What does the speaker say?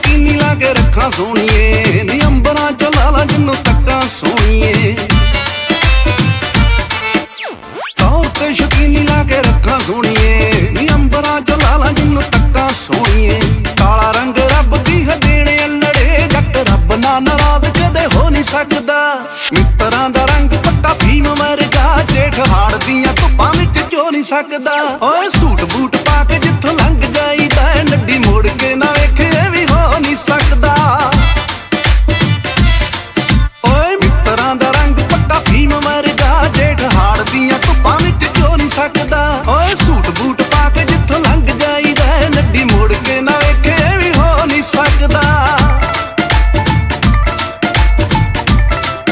ਤੱਕਾਂ ਸੋਣੀਏ ਨੀ ਅੰਬਰਾਂ ਚ ਲਾਲਾ ਜਿੰਨੂੰ ਤੱਕਾਂ ਸੋਣੀਏ ਤੌਰ ਤੇ ਸ਼ਕੀਨੀ ਲਾ ਕੇ ਰੱਖਾਂ ਸੋਣੀਏ ਨੀ ਅੰਬਰਾਂ ਚ ਲਾਲਾ ਜਿੰਨੂੰ ਤੱਕਾਂ ਸੋਣੀਏ ਕਾਲਾ ਰੰਗ ਰੱਬ ਦੀ ਹੈ ਦੇਣੇ ਅਲੜੇ, ਜੱਟ ਰੱਬ ਨਾਲ ਨਾਰਾਜ਼ ਕਦੇ ਹੋ ਨਹੀਂ ਸਕਦਾ। ਮਿੱਤਰਾਂ ਦਾ ਰੰਗ ਪੱਕਾ ਫੀਮ ਵਰਗਾ, ਜੇਠ ਹਾੜ ਦੀਆਂ ਧੁੱਪਾਂ ਵਿੱਚ ਜੋ ਨਹੀਂ ਸਕਦਾ। ਓਏ ਸੂਟ suit, boot